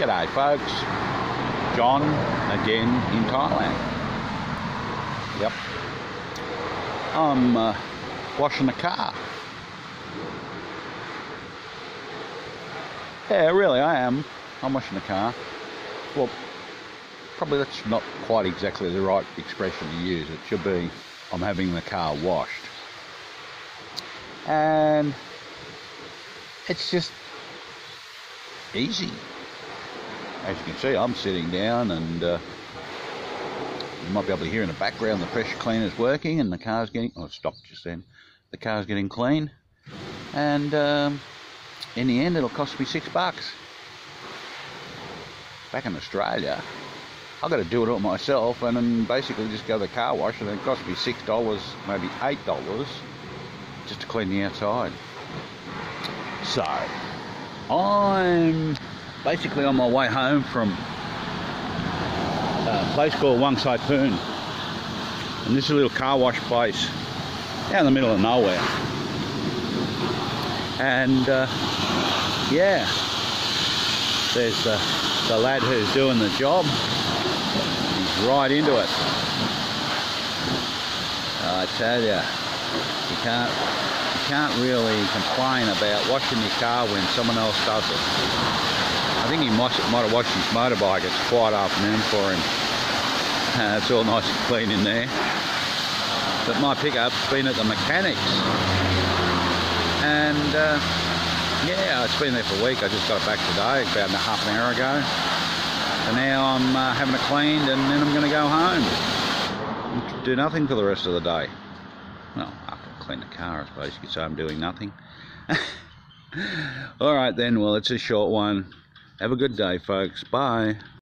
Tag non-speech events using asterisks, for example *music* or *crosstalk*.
G'day folks, John again in Thailand. Yep, I'm uh, washing the car. Yeah, really, I am. I'm washing the car. Well, probably that's not quite exactly the right expression to use. It should be I'm having the car washed. And it's just easy as you can see I'm sitting down and uh, you might be able to hear in the background the pressure cleaner's working and the car's getting oh it stopped just then. The car's getting clean and um, in the end it'll cost me six bucks. Back in Australia I've got to do it all myself and then basically just go to the car wash and it costs me six dollars maybe eight dollars just to clean the outside. So I'm basically on my way home from a place called Wang Sai. And this is a little car wash place out in the middle of nowhere. And uh, yeah, there's the, the lad who's doing the job. He's right into it. I tell you, you can't you can't really complain about washing your car when someone else does it. I think he might, might have watched his motorbike. It's quiet afternoon for him. *laughs* Uh, it's all nice and clean in there. But my pickup's been at the mechanics. And uh, yeah, it's been there for a week. I just got it back today, about half an hour ago. So now I'm uh, having it cleaned and then I'm going to go home. Do nothing for the rest of the day. Well, I clean the car, I suppose you could say I'm doing nothing. *laughs* All right then, well, it's a short one. Have a good day, folks. Bye.